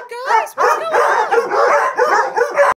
on, guys. What's going